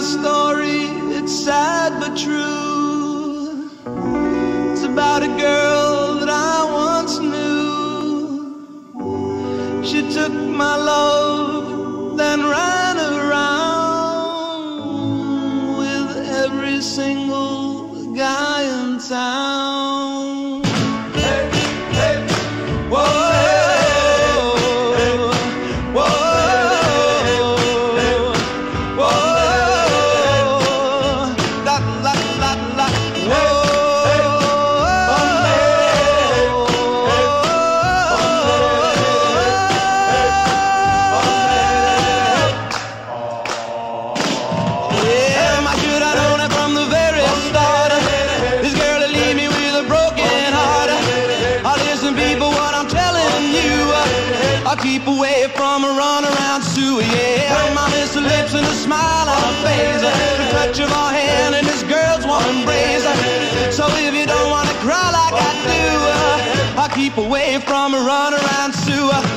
my story, it's sad but true. It's about a girl that I once knew. She took my love, then ran around with every single guy in town. I'll keep away from a run around Sue. Yeah, my miss her lips and a smile on her face. The touch of her hand and this girl's warm embrace. So if you don't wanna cry like I do, uh, I'll keep away from a run around Sue. Whoa.